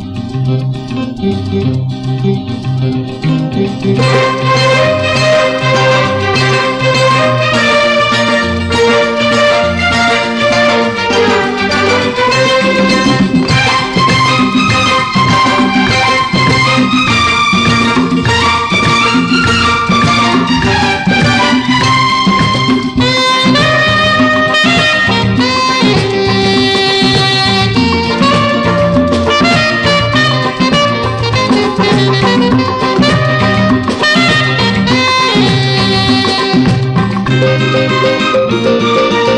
Thank you. Música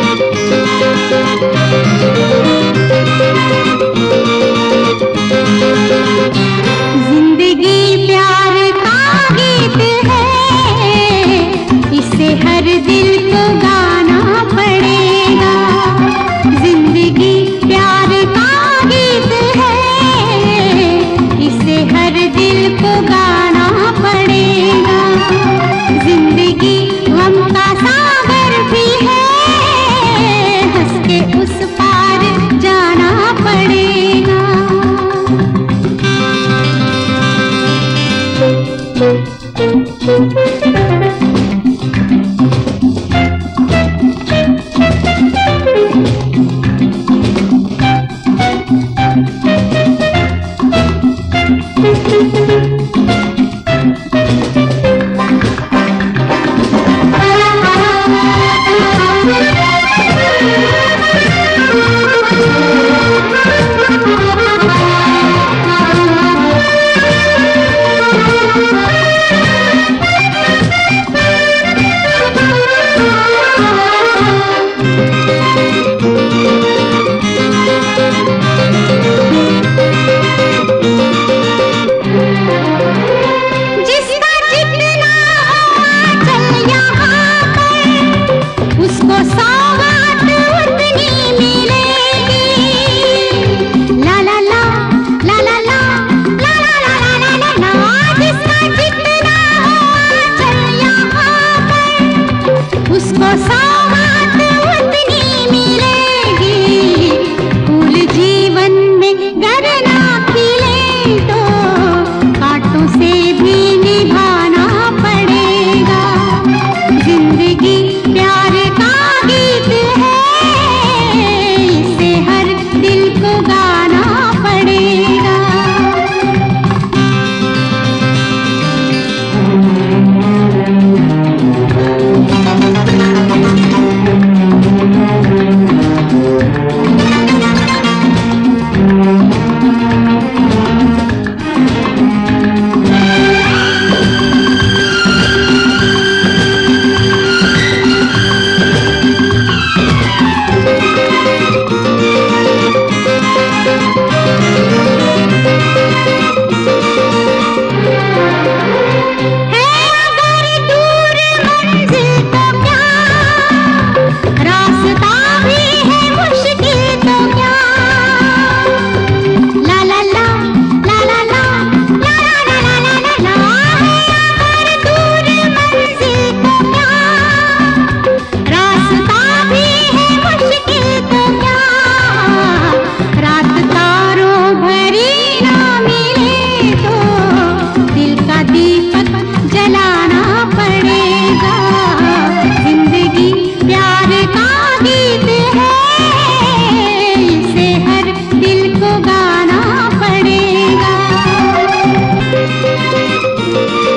Música